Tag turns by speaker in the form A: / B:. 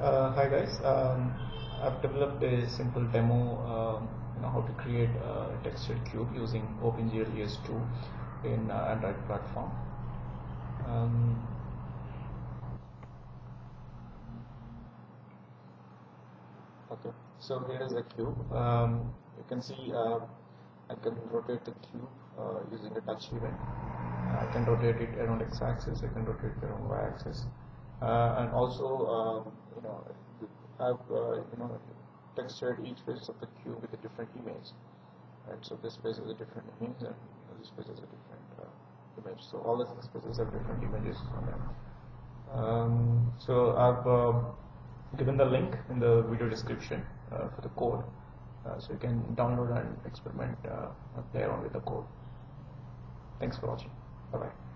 A: Uh, hi guys, um, I've developed a simple demo um, you know, how to create a textured cube using OpenGL ES2 in uh, Android platform. Um, okay, so here is a cube. Um, you can see uh, I can rotate the cube uh, using a touch event. I can rotate it around x-axis, I can rotate it around y-axis. Uh, and also, um, you know, I've uh, you know textured each face of the cube with a different image. Right, so this face is a different image, and this face is a different uh, image. So all the six faces have different images on them. Um, so I've uh, given the link in the video description uh, for the code, uh, so you can download and experiment, and play around with the code. Thanks for watching. Bye bye.